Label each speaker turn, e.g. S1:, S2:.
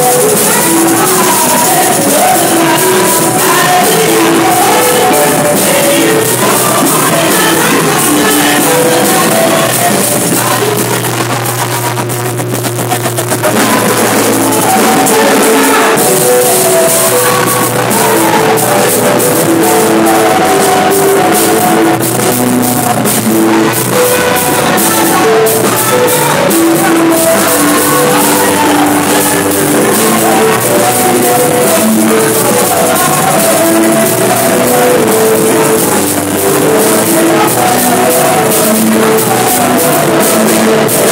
S1: I'm Thank you.